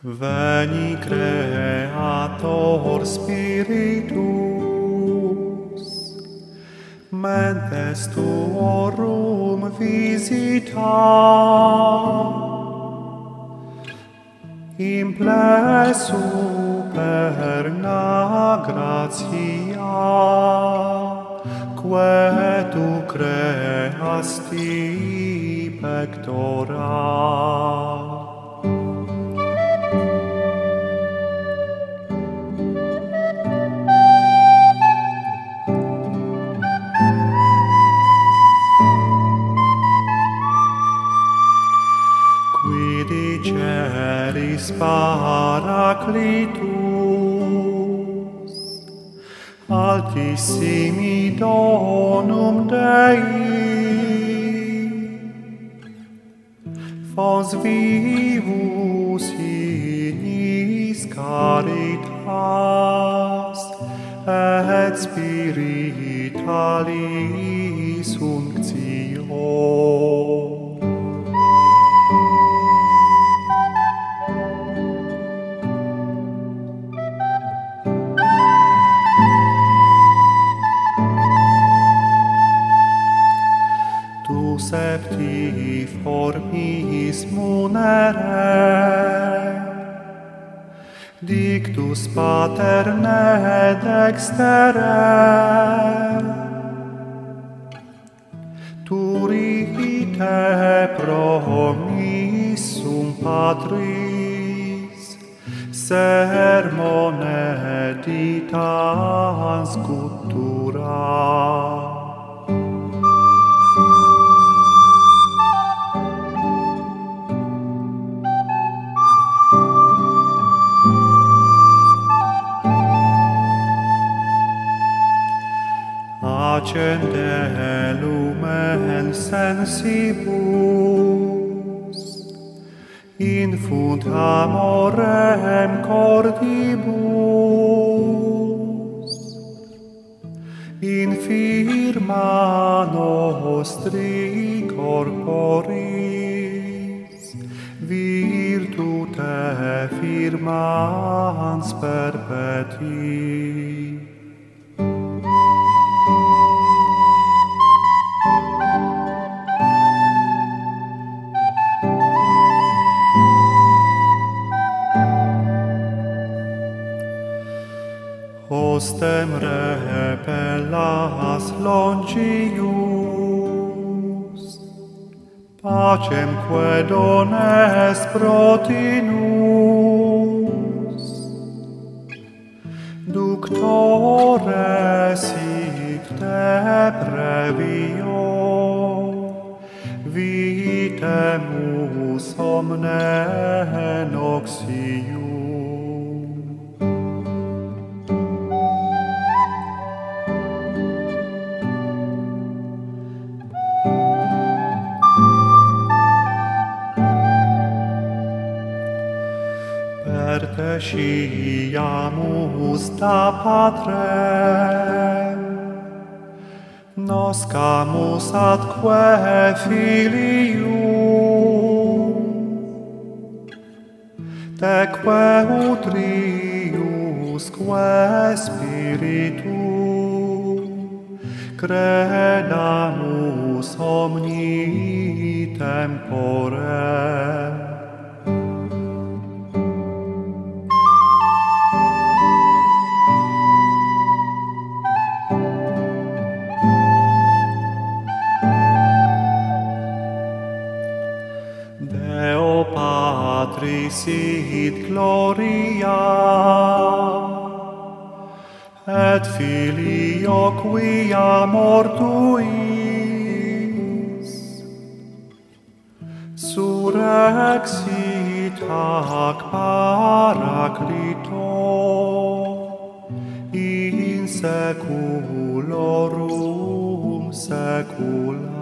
Veni Creator Spiritus, mentes tuorum visita, in ple superna gratia, quae tu creasti pectora. paraclitus. Altissimi donum Dei. Fos vivus in his caritas et spiritualis unctio septi formis munere. Dictus paterne dextere. Turite promissum patris sermone ditans scultura accende lumen sensibus, infunt amorem cordibus, in firma nostri corporis, virtute firmans perpetuis. postem repellas longius. Pacem quae dones protinus. Ductore sic te previo vitemus omne noxius. certe sciamus da patre. Noscamus atque filium teque utriusque spiritu. Credamus omni tempore. sit gloria. Et filio quia mortuis surrexit hac paraclito in seculorum secula